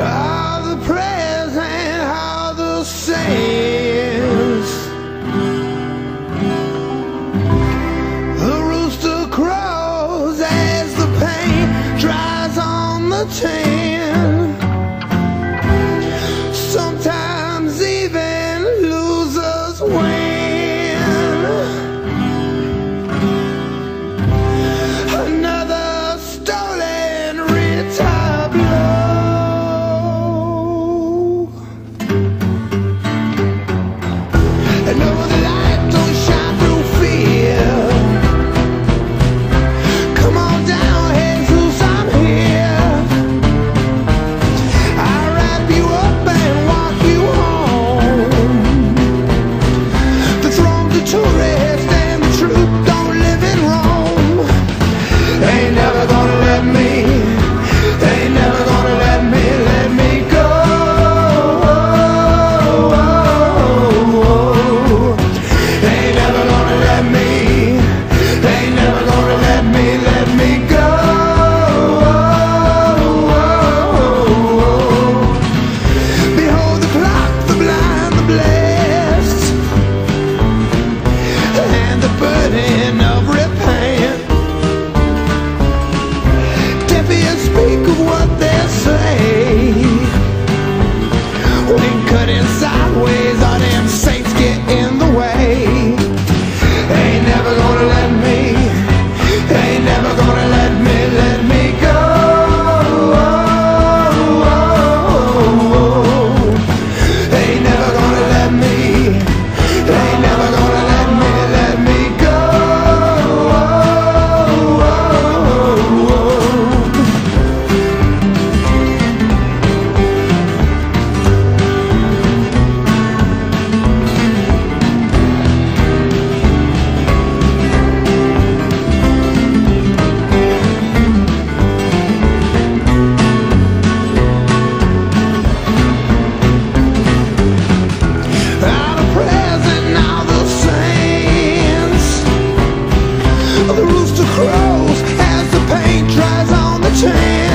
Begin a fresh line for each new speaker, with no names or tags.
How the prayers and how the saints tree